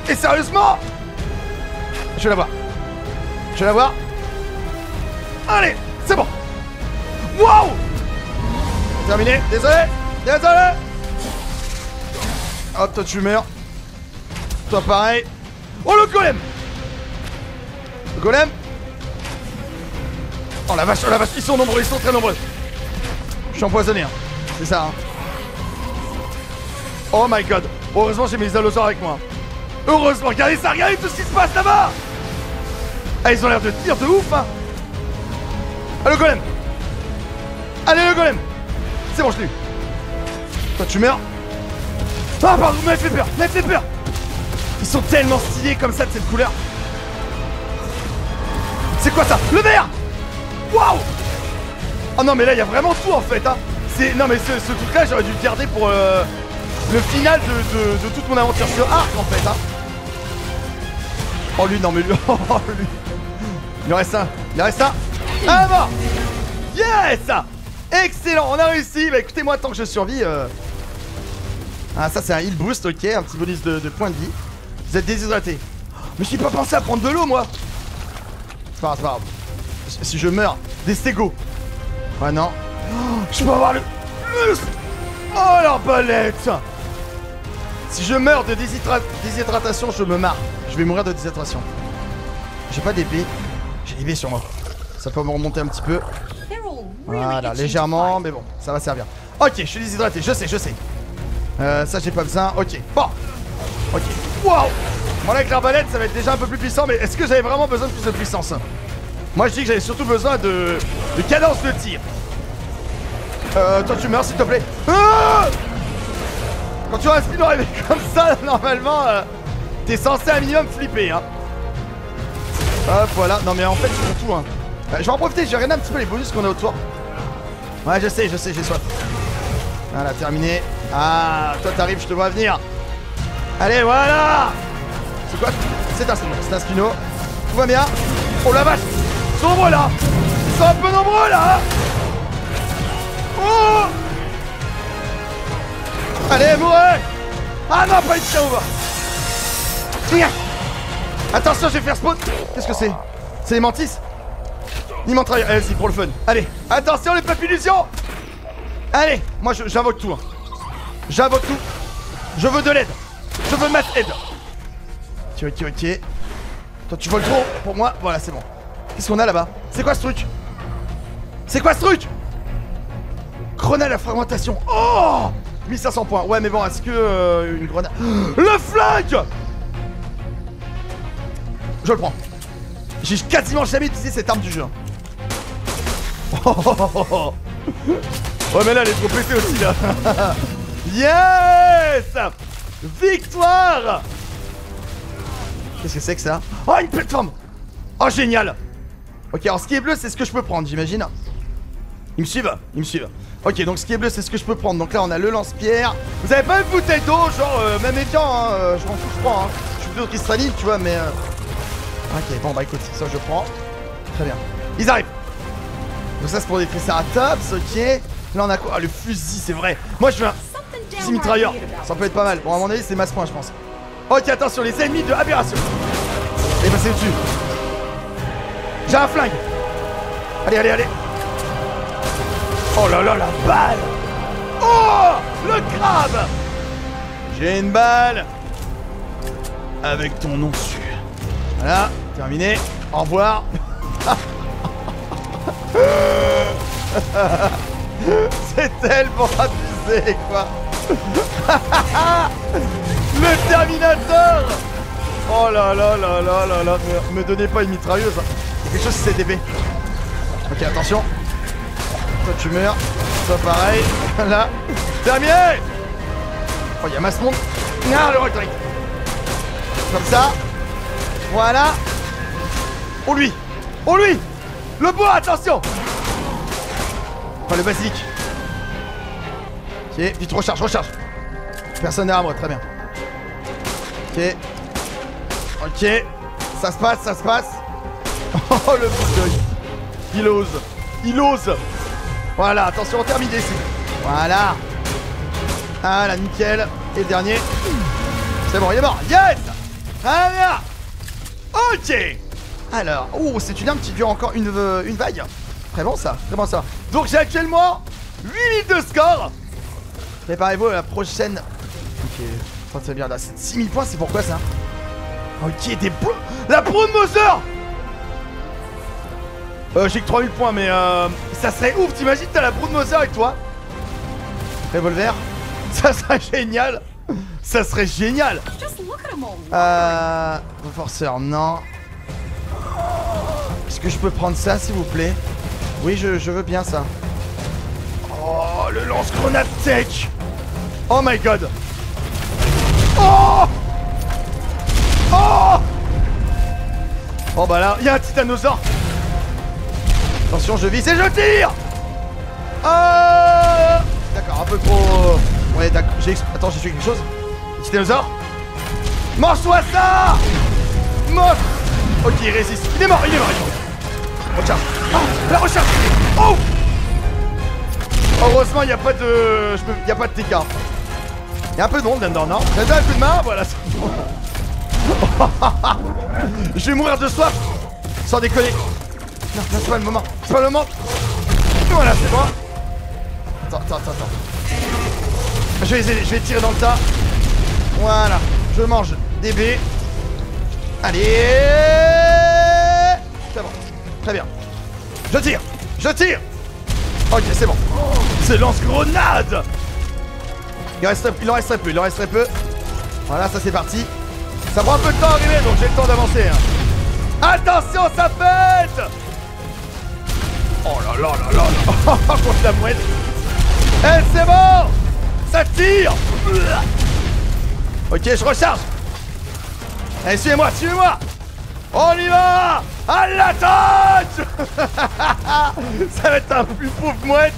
S1: Et sérieusement Je vais la voir. Je vais la voir. Allez, c'est bon. Wow Terminé. Désolé. Désolé. Hop, toi tu meurs. Toi pareil. Oh le golem Le golem Oh la vache, oh la vache, ils sont nombreux, ils sont très nombreux. Je suis empoisonné, hein. C'est ça, hein. Oh my god. Heureusement j'ai mes allosaures avec moi. Heureusement, regardez ça, regardez tout ce qui se passe là-bas. Ah, ils ont l'air de tir de ouf, hein. Allez, le golem. Allez, le golem. C'est bon, je l'ai. Toi, tu meurs. Ah, pardon, mais fait peur, mais fait peur. Ils sont tellement stylés comme ça de cette couleur. C'est quoi ça? Le vert. Waouh. Oh non, mais là, il y a vraiment tout en fait, hein. C'est... Non, mais ce, ce truc-là, j'aurais dû le garder pour euh, le final de, de- toute mon aventure sur Arc, en fait, hein Oh, lui, non, mais lui... Oh, lui Il en reste un Il en reste un Ah, mort Yes Excellent, on a réussi Bah écoutez, moi, tant que je survis... euh, Ah, ça, c'est un heal boost, ok, un petit bonus de, points de vie. Vous êtes déshydraté. Mais j'ai pas pensé à prendre de l'eau, moi C'est pas grave, pas grave. Si- je meurs, des stégots. Ouais, non. Oh, je peux avoir le- Oh, l'arbalète Si je meurs de déshydra- déshydratation, je me marre. Je vais mourir de déshydratation. J'ai pas d'épée. J'ai l'épée sur moi. Ça peut me remonter un petit peu. Voilà, légèrement, mais bon, ça va servir. Ok, je suis déshydraté, je sais, je sais. Euh, ça j'ai pas besoin, ok. Bon, ok. Wow Bon là avec l'arbalète ça va être déjà un peu plus puissant, mais est-ce que j'avais vraiment besoin de plus de puissance? Moi je dis que j'avais surtout besoin de, de cadence de tir. Euh, toi tu meurs s'il te plaît. Ah Quand tu as un speed arrivé comme ça, normalement, euh, t'es censé un minimum flipper, hein. Hop, voilà. Non mais en fait ils font tout, hein. Euh, je vais en profiter, je vais regarder un petit peu les bonus qu'on a autour. Ouais, je sais, je sais, j'ai soif. Voilà, terminé. Ah, toi t'arrives, je te vois venir. Allez, voilà C'est quoi? C'est un spino, c'est un spino. Tout va bien? Oh la vache Ils sont nombreux là Ils sont un peu nombreux là Oh Allez, mourez Ah non, pas une over Tiens Attention, je vais faire spawn Qu'est-ce que c'est C'est les mantis Ils m'entraillent, allez-y, pour le fun. Allez, attention les papillusions Allez, moi j'invoque tout. hein. J'invoque tout. Je veux de l'aide. Je veux ma aide. Ok, ok, ok. Toi, tu voles trop pour moi. Voilà, c'est bon. Qu'est-ce qu'on a là-bas C'est quoi ce truc C'est quoi ce truc Grenade à fragmentation. Oh 1500 points. Ouais, mais bon, est-ce que euh, une grenade? Le flingue Je le prends. J'ai quasiment jamais utilisé cette arme du jeu. Oh, oh, oh. Ouais mais là elle est trop pétée aussi là Yes Victoire Qu'est-ce que c'est que ça? Oh une plateforme Oh génial Ok alors ce qui est bleu c'est ce que je peux prendre j'imagine Ils me suivent Ils me suivent Ok donc ce qui est bleu c'est ce que je peux prendre Donc là on a le lance-pierre Vous avez pas une bouteille d'eau genre euh, même étant hein, euh, Je m'en fous je prends hein. Je suis plutôt cristalline tu vois mais euh... Ok bon bah écoute ça je prends Très bien Ils arrivent donc ça c'est pour des triceratops, ok. Là on a quoi? Ah le fusil c'est vrai. Moi je veux un fusil mitrailleur. Ça peut être pas mal. Bon à mon avis c'est masse point je pense. Ok attention les ennemis de aberration. Allez passez dessus. J'ai un flingue. Allez allez allez. Oh là là la balle. Oh le crabe. J'ai une balle. avec ton nom dessus. Voilà, terminé. Au revoir. C'est tellement abusé, quoi. Le Terminateur Oh là là là là là là Me, donnez pas une mitrailleuse. C'est quelque chose c'est CDB. Ok, attention. Toi tu meurs. Toi pareil. Là. Terminé Oh, il y a masse monde. Ah, le rectangle. Comme ça. Voilà. Oh lui Oh lui Le bois, attention Enfin, le basique. Ok, vite, recharge, recharge. Personne à moi, très bien. Ok. Ok. Ça se passe, ça se passe. Oh, le bouillon. Il ose. Il ose. Voilà, attention, on termine ici. Voilà. Voilà, nickel. Et le dernier. C'est bon, il est mort. Yes Ah bien Ok Alors, oh, c'est une arme qui dure encore une, euh, une vague. Très bon ça, bon ça. Donc j'ai actuellement 8000 de score. Préparez-vous à la prochaine. Ok, ça c'est bien là. C'est 6000 points, c'est pourquoi ça? Ok, des. La Moser euh, J'ai que 3000 points, mais euh, ça serait ouf. T'imagines, t'as la Brown Moser avec toi Revolver Ça serait génial Ça serait génial. Euh... Renforceur, non. Est-ce que je peux prendre ça, s'il vous plaît? Oui, je, veux bien ça. Oh, le lance-grenade tech Oh my god Oh Oh Oh bah là, il y a un titanosaure Attention, je vise et je tire Ah D'accord, un peu trop... Ouais, d'accord, Attends, j'ai tué quelque chose Titanosaure Mange-toi ça Mange Ok, il résiste. Il est mort, il est mort, il est mort. Recharge. Oh, la recharge Oh Heureusement, il n'y a pas de... Il y a pas de TK. Il y a un peu de monde là-dedans, non? J'ai un coup de main, voilà. Je vais mourir de soif Sans déconner Non, non, c'est pas le moment C'est pas le moment Voilà, c'est bon Attends, attends, attends, attends. Je vais je vais tirer dans le tas. Voilà, je mange des baies. Allez C'est bon, très bien. Je tire Je tire Ok, c'est bon. C'est lance-grenade il, reste, il en reste très peu, il en reste très peu. Voilà, ça c'est parti. Ça prend un peu de temps à arriver, donc j'ai le temps d'avancer. hein. Attention, ça pète Oh là là là là là. Contre la mouette. Eh, c'est bon Ça tire. Ok, je recharge. Allez, suivez-moi, suivez-moi On y va. À l'attaque Ça va être un plus pauvre mouette.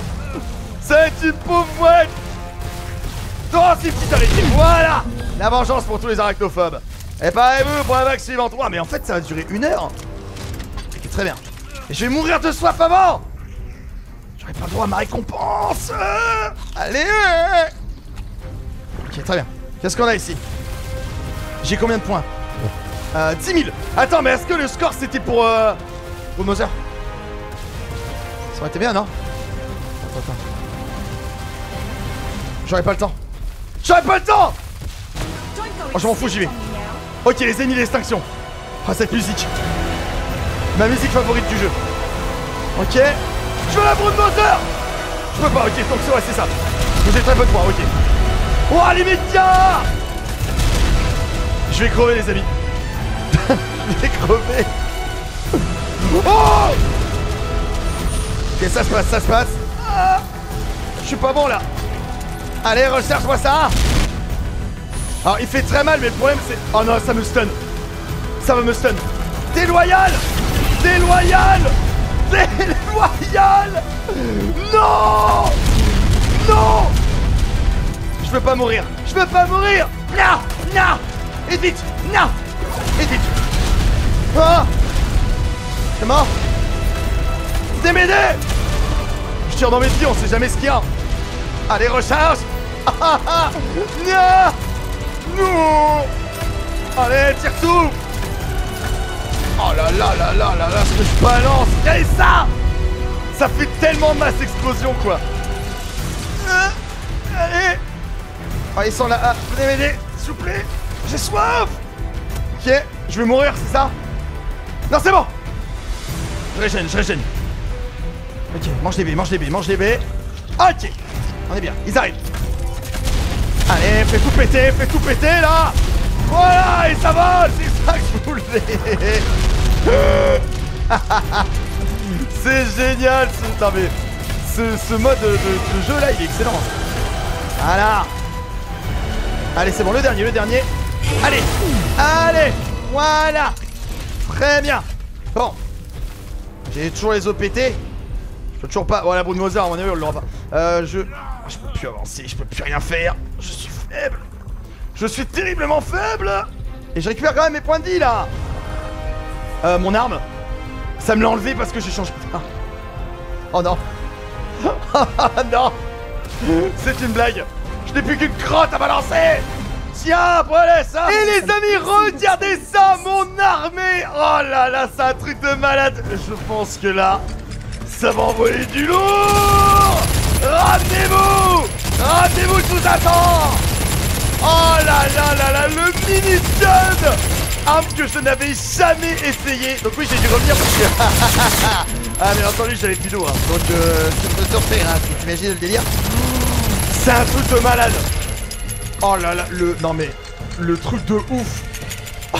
S1: Ça va être une pauvre mouette. Oh, c'est petite araignée Voilà. La vengeance pour tous les arachnophobes. Et parez-vous pour la vague suivante Ouais, mais en fait, ça va durer une heure. Très bien. Et je vais mourir de soif avant J'aurais pas le droit à ma récompense Allez. Ok, très bien. Qu'est-ce qu'on a ici? J'ai combien de points? Euh, 10 000 Attends, mais est-ce que le score c'était pour... Euh... Pour Moser? Ça aurait été bien, non? Attends, attends. J'aurais pas le temps. J'aurais pas le temps Oh, je m'en fous, j'y vais. Ok, les ennemis d'extinction. Ah, cette musique. Ma musique favorite du jeu. Ok. Je veux la moteur Je peux pas, ok, donc c'est ouais, c'est ça. Vous êtes très peu de points, ok. Oh, les médias Je vais crever, les amis. Je vais crever. Oh Ok, ça se passe, ça se passe. Ah Je suis pas bon, là. Allez, recherche-moi ça alors il fait très mal mais le problème c'est... Oh non ça me stun Ça va me stun Déloyal Déloyal Déloyal Non! Non! Je veux pas mourir. Je veux pas mourir. Non Non Et vite Non Et vite Ah! C'est mort. M'aider Je tire dans mes pieds, on sait jamais ce qu'il y a. Allez recharge. Ah ah ah Non! Allez, tire tout Oh là là là là là là, ce que je balance. Regardez ça! Ça fait tellement masse explosion, quoi. Ah, Allez. Ah, ils sont là, ah, venez m'aider, s'il vous plaît. J'ai soif! Ok, je vais mourir, c'est ça? Non, c'est bon! Je régène, je régène. Ok, mange les baies, mange les baies, mange les baies. Ok, on est bien, ils arrivent. Allez, fais tout péter, fais tout péter là! Voilà, et ça va, c'est ça que je voulais C'est génial ce... Non mais, ce, ce mode de, jeu là, il est excellent. Voilà Allez, c'est bon, le dernier, le dernier. Allez Allez Voilà Très bien Bon. J'ai toujours les os pétés. Je peux toujours pas... Voilà, Bruno Mozart, à mon avis, on l'aura pas. Euh, je... Je peux plus avancer, je peux plus rien faire. Je suis faible. Je suis terriblement faible Et je récupère quand même mes points de vie, là Euh, mon arme Ça me l'a enlevé parce que j'ai changé... Oh non Oh non. C'est une blague. Je n'ai plus qu'une crotte à balancer. Tiens, prenez ça. Et les amis, regardez ça, mon armée. Oh là là, c'est un truc de malade. Je pense que là, ça va envoyer du lourd. Ramenez-vous. Ramenez-vous, je vous attends Oh là là là là, le mini-gun Arme que je n'avais jamais essayé. Donc oui, j'ai dû revenir parce que... ah, bien entendu, j'avais plus d'eau, hein. Donc, euh, tu peux te refaire, hein, tu t'imagines le délire C'est un truc de malade. Oh là là, le... Non mais... Le truc de ouf.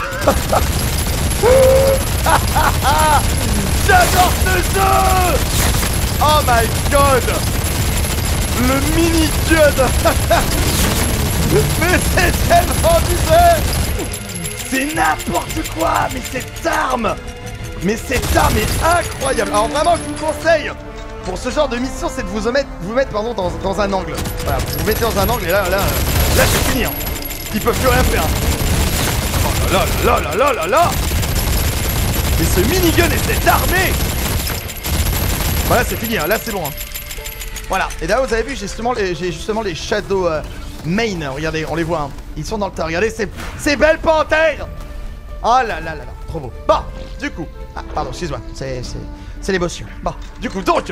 S1: J'adore ce jeu. Oh my god. Le mini-gun Mais c'est tellement bizarre C'est n'importe quoi Mais cette arme Mais cette arme est incroyable Alors vraiment, je vous conseille pour ce genre de mission, c'est de vous mettre, vous mettre pardon, dans, dans, un angle. Voilà, vous vous mettez dans un angle et là, là, là, c'est fini. Hein. Ils peuvent plus rien faire. Oh là là là là là là Et ce minigun et cette armée Voilà, c'est fini. Hein. Là, c'est bon. Hein. Voilà. Et là, vous avez vu, j'ai justement les, justement les Shadow euh, Main. Regardez, on les voit. Hein. Ils sont dans le tas. Regardez ces, ces belles panthères Oh là là là là. Trop beau. Bon, du coup. Ah, pardon, excuse-moi. C'est... C'est l'émotion. Bon, du coup, donc.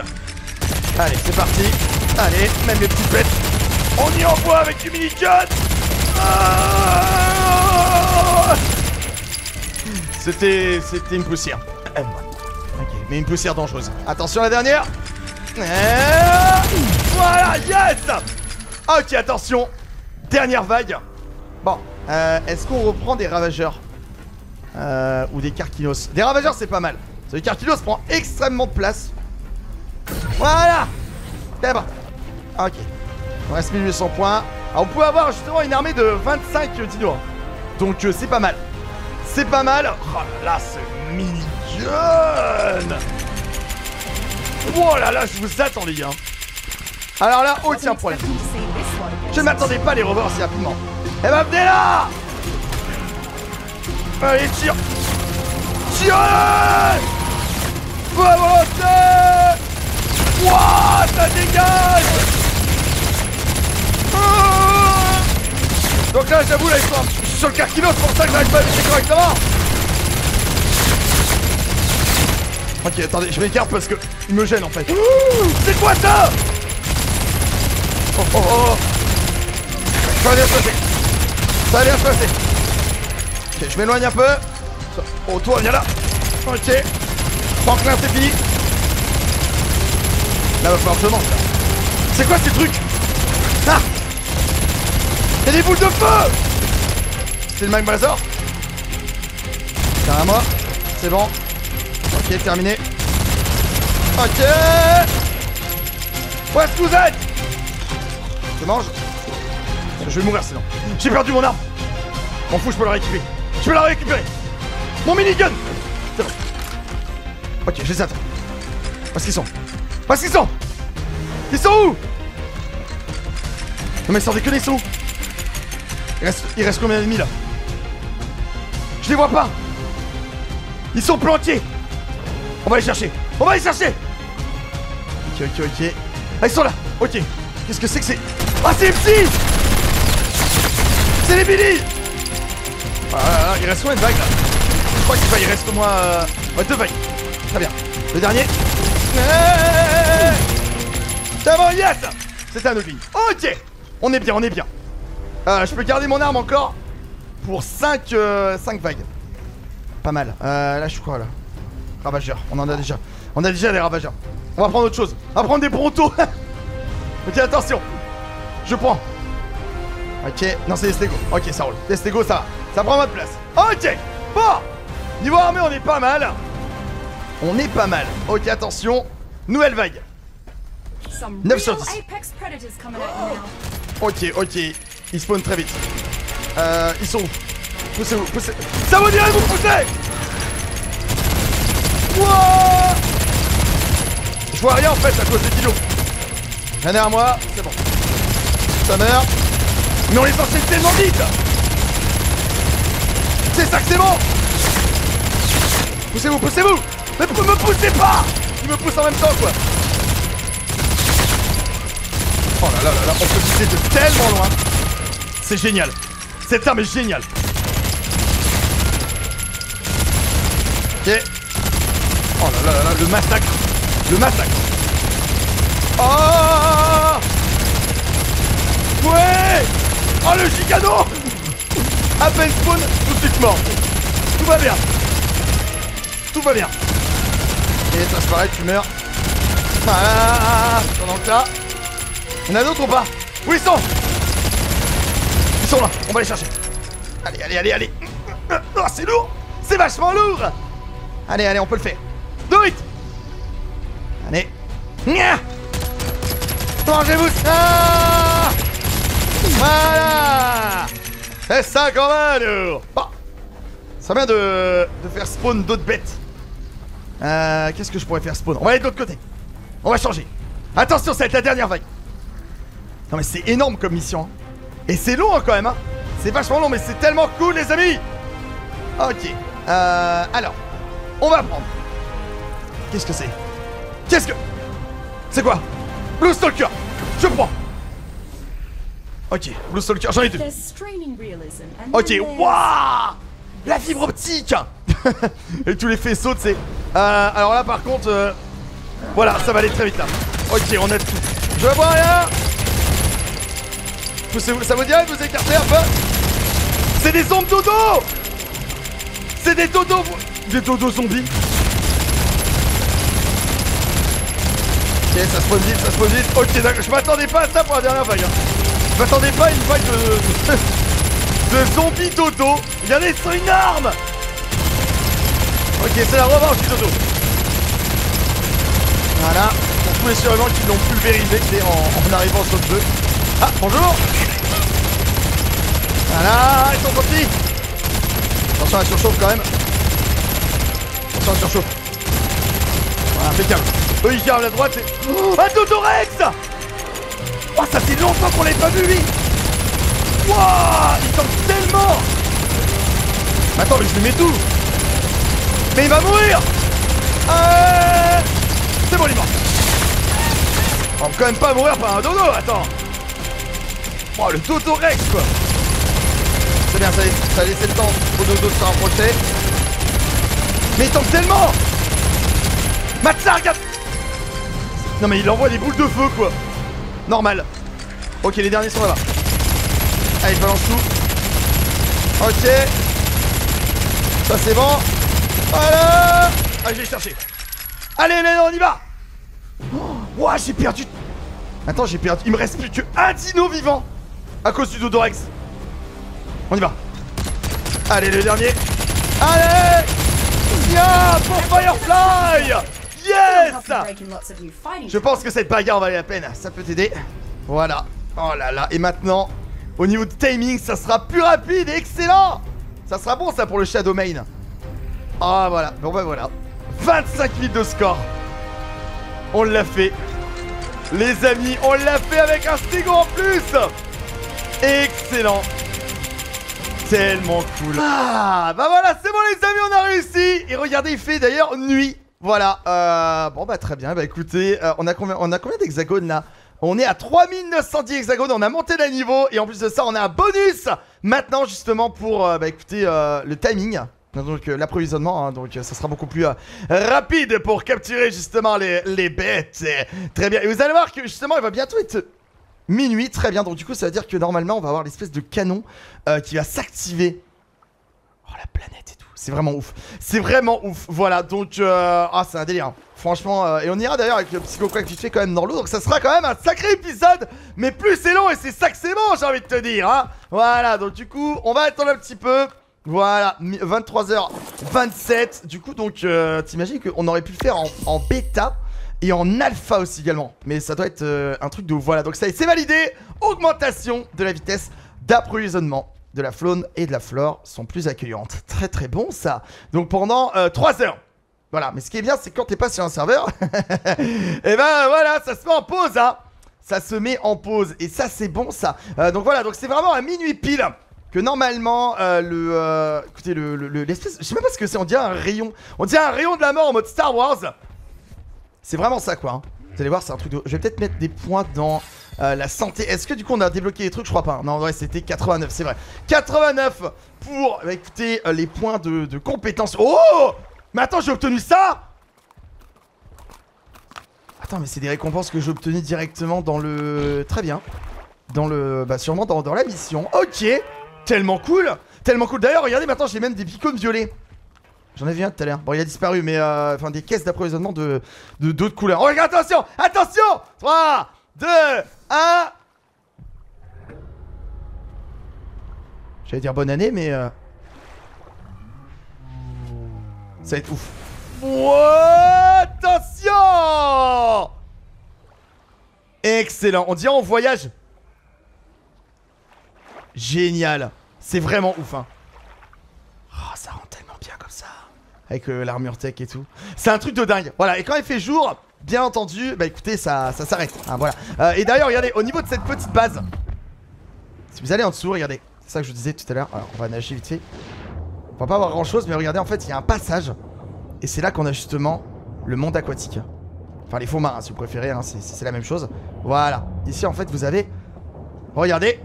S1: Allez, c'est parti. Allez, même les petites bêtes. On y envoie avec du minigun. Ah c'était. C'était une poussière. Euh, mais une poussière dangereuse. Attention la dernière. Voilà, yes Ok, attention. Dernière vague. Bon, euh, est-ce qu'on reprend des ravageurs euh, Ou des carquinos? Des ravageurs, c'est pas mal. Ce cartilos prend extrêmement de place. Voilà D'abord. Ok. On reste 1800 points. Alors, on peut avoir justement une armée de 25 dinos. Hein. Donc, euh, c'est pas mal. C'est pas mal. Oh là là, ce mini-gun Oh là là, je vous attends, les gars. Alors là, oh tiens, problème. Je m'attendais pas à les revoir si rapidement. Eh ben, venez là! Allez, tire! Tire! Volonté Wouah Ça dégage! Donc là, j'avoue, là, ils sont je suis sur le carquino, c'est pour ça que j'arrive pas à correctement. Ok, attendez, je m'écarte parce que il me gêne en fait. C'est quoi ça? Oh oh oh Ça va bien se passer Ça va bien se passer Ok, je m'éloigne un peu. Oh, toi, viens là. Ok. Franklin, c'est fini. Là, va falloir que je mange, C'est quoi ces trucs? Ah! C'est des boules de feu! C'est le magmazor C'est à moi. C'est bon. Ok, terminé. Ok. Où est-ce que vous êtes? Je mange. Je vais mourir sinon. J'ai perdu mon arme. M'en fous, je peux la récupérer. Je peux la récupérer. Mon minigun. Ok, je les attends. Est-ce qu'ils sont. Est-ce qu'ils sont. Ils sont où? Non mais sans déconner, ils sont où? Il reste, il reste combien d'ennemis là? Je les vois pas. Ils sont planqués On va les chercher. On va les chercher. Ok, ok, ok. Ah, ils sont là. Ok. Qu'est-ce que c'est que c'est Ah, c'est MC C'est les Billy ah, il reste combien de vagues là Je crois qu'il reste au moins... Euh... Deux vagues Très bien. Le dernier. C'est bon, yes C'est un oubli. Ok On est bien, on est bien. Euh, je peux garder mon arme encore pour 5, 5 euh, vagues. pas mal. Euh, là, je suis quoi là Ravageur, on en a déjà. On a déjà des ravageurs. On va prendre autre chose. On va prendre des brontos. ok, attention. Je prends. Ok, non, c'est des stégo. Ok, ça roule. Des stégo, ça va. Ça prend votre place. Ok, bon. Niveau armée, on est pas mal. On est pas mal. Ok, attention. Nouvelle vague.
S2: Some
S1: 9
S2: real
S1: sur 10.
S2: apex predators coming at you now.
S1: Ok, ok. Ils spawnent très vite. Euh, ils sont où? Poussez-vous, poussez. Ça vous dirait de vous pousser Wouah Je vois rien en fait à cause des kilos. Rien derrière moi, c'est bon. Ça meurt. Mais on les enchaîne tellement vite C'est ça que c'est bon Poussez-vous, poussez-vous Mais me poussez pas Ils me poussent en même temps quoi Oh là là là là, on peut viser de tellement loin. C'est génial. Cette arme est géniale. Ok. Oh là là là là, le massacre. Le massacre. Oh Ouais Oh le gigano À spawn, tout de suite mort. Tout va bien. Tout va bien. Et ça se paraît, tu meurs. Voilà. Pendant que là. Il y en a d'autres ou pas? Où ils sont? Ils sont là, on va les chercher. Allez, allez, allez, allez. Oh, c'est lourd C'est vachement lourd Allez, allez, on peut le faire. Do it Allez. Mangez-vous ça Voilà C'est ça quand même Bon. Ça vient de, de faire spawn d'autres bêtes. Euh, Qu'est-ce que je pourrais faire spawn? On va aller de l'autre côté. On va changer. Attention, ça va être la dernière vague. Non mais c'est énorme comme mission. hein. Et c'est long hein, quand même. Hein. C'est vachement long mais c'est tellement cool les amis. Ok. Euh, alors, on va prendre. Qu'est-ce que c'est? Qu'est-ce que... C'est quoi? Blue Stalker. Je prends. Ok, Blue Stalker, j'en ai deux. Ok, waouh La fibre optique Et tous les faisceaux, tu sais. Euh, alors là, par contre, euh, voilà, ça va aller très vite là. Ok, on a tout. Je vois rien ça vous dirait de vous écarter un peu? C'est des zombies dodo C'est des dodos Des dodos zombies Ok, ça se pose vite, ça se pose vite. Ok, d'accord, je m'attendais pas à ça pour la dernière vague. hein. Je m'attendais pas à une vague de... de zombies dodo. Regardez, ils sont une arme Ok, c'est la revanche du dodo. Voilà, pour tous les survivants qui l'ont pulvérisé en, en arrivant sur le jeu. Ah, bonjour Voilà, ils sont sortis Attention, elle surchauffe quand même. Attention, elle surchauffe. Voilà, impeccable. Eux, ils gardent la droite et... Oh, un Dodorex Oh, ça fait longtemps qu'on l'avait pas vu, lui. Wouah Il tombe tellement. Attends, mais je lui mets tout. Mais il va mourir. Euh... C'est bon, il est mort. On va quand même pas mourir par un dodo, attends. Oh, le dodo rex, quoi. C'est bien, ça a laissé le temps au dodo de se rapprocher. Mais il tombe tellement. Matza, regarde. Non mais il envoie des boules de feu, quoi Normal Ok, les derniers sont là-bas. Allez, je balance tout. Ok. Ça c'est bon. Voilà. Ah, je vais chercher. Allez, allez, on y va. Oh, Ouah, j'ai perdu. Attends, j'ai perdu. Il me reste plus que un dino vivant à cause du Dodorex. On y va. Allez, le dernier. Allez. Yeah, pour Firefly. Yes. Je pense que cette bagarre vaut la peine, ça peut t'aider. Voilà. Oh là là, et maintenant, au niveau de timing, ça sera plus rapide et excellent Ça sera bon ça pour le Shadow Main. Ah voilà, bon bah voilà. 25 000 de score. On l'a fait. Les amis, on l'a fait avec un Stego en plus Excellent Tellement cool Ah bah voilà, c'est bon les amis, on a réussi Et regardez, il fait d'ailleurs nuit Voilà, euh, bon bah très bien, bah écoutez, euh, on a combien, combien d'hexagones là? On est à 3910 hexagones, on a monté d'un niveau et en plus de ça on a un bonus maintenant justement pour euh, bah écoutez euh, le timing donc l'approvisionnement, hein, donc ça sera beaucoup plus rapide pour capturer justement les, les bêtes. Très bien. Et vous allez voir que justement il va bientôt être minuit, très bien. Donc du coup ça veut dire que normalement on va avoir l'espèce de canon qui va s'activer. Oh la planète. C'est vraiment ouf. C'est vraiment ouf. Voilà, donc... Euh... Ah, c'est un délire. Hein. Franchement, euh, et on ira d'ailleurs avec le Psycho Quack fait quand même dans l'eau. Donc ça sera quand même un sacré épisode. Mais plus c'est long et c'est ça que c'est bon, j'ai envie de te dire. Hein. Voilà, donc du coup, on va attendre un petit peu. Voilà, 23h27. Du coup, donc, euh, t'imagines qu'on aurait pu le faire en, bêta et en alpha aussi également. Mais ça doit être un truc de voilà. Donc ça c'est validé. Augmentation de la vitesse d'approvisionnement de la faune et de la flore sont plus accueillantes. Très très bon ça. Donc pendant 3 heures. Voilà, mais ce qui est bien, c'est quand t'es pas sur un serveur, et eh ben voilà, ça se met en pause, hein. Ça se met en pause, et ça c'est bon ça. Euh, donc voilà, donc c'est vraiment à minuit pile que normalement euh, le, euh, écoutez le, l'espèce, je sais même pas ce que c'est, on dirait un rayon, on dirait un rayon de la mort en mode Star Wars. C'est vraiment ça quoi. Hein. Vous allez voir, c'est un truc de... Je vais peut-être mettre des points dans la santé. Est-ce que du coup on a débloqué les trucs? Je crois pas. Non, ouais, c'était 89, c'est vrai. 89 pour, bah, écoutez, les points de, compétence. Oh mais attends, j'ai obtenu ça Attends, mais c'est des récompenses que j'ai obtenues directement dans le... Très bien. Dans le... Bah sûrement dans, la mission. Ok Tellement cool Tellement cool. D'ailleurs, regardez, maintenant j'ai même des bicônes violets. J'en ai vu un tout à l'heure. Bon, il a disparu, mais euh, enfin des caisses d'approvisionnement de d'autres couleurs. Oh, regarde, attention Attention 3, 2, 1 J'allais dire bonne année, mais... Euh... Ça va être ouf. attention Excellent. On dirait en voyage. Génial. C'est vraiment ouf. Hein. Oh, ça rend tellement bien comme ça. Avec euh, l'armure tech et tout. C'est un truc de dingue. Voilà. Et quand il fait jour, bien entendu, bah écoutez, ça, s'arrête. Hein, voilà. Euh, et d'ailleurs, regardez, au niveau de cette petite base, si vous allez en dessous, regardez. C'est ça que je vous disais tout à l'heure. Alors, on va nager vite fait. On va pas avoir grand chose, mais regardez, en fait, il y a un passage. Et c'est là qu'on a justement le monde aquatique. Enfin, les faux marins, si vous préférez, hein, c'est la même chose. Voilà. Ici, en fait, vous avez... Regardez.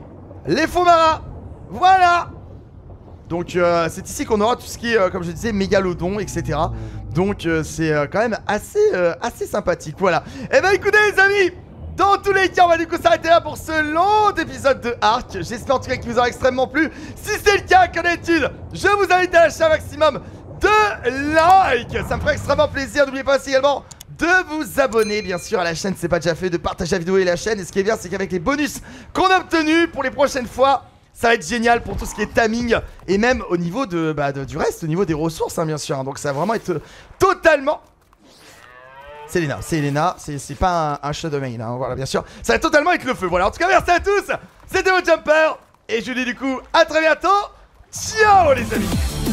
S1: Les faux marins Voilà donc euh, c'est ici qu'on aura tout ce qui est, euh, comme je disais, mégalodon, etc. Donc euh, c'est quand même assez, assez sympathique, voilà. Eh ben écoutez les amis dans tous les cas, on va du coup s'arrêter là pour ce long épisode de Arc. J'espère en tout cas qu'il vous aura extrêmement plu. Si c'est le cas, comme d'habitude, je vous invite à lâcher un maximum de likes. Ça me ferait extrêmement plaisir. N'oubliez pas aussi également de vous abonner bien sûr à la chaîne, c'est pas déjà fait, de partager la vidéo et la chaîne. Et ce qui est bien, c'est qu'avec les bonus qu'on a obtenus pour les prochaines fois, ça va être génial pour tout ce qui est timing et même au niveau de, bah, du reste, au niveau des ressources, hein, bien sûr. Donc ça va vraiment être totalement c'est Elena, c'est Elena, c'est pas un, un Shadow Main, hein, voilà, bien sûr. Ça va totalement avec le feu. Voilà, en tout cas, merci à tous. C'était vos Jumper. Et je vous dis du coup, à très bientôt. Ciao, les amis.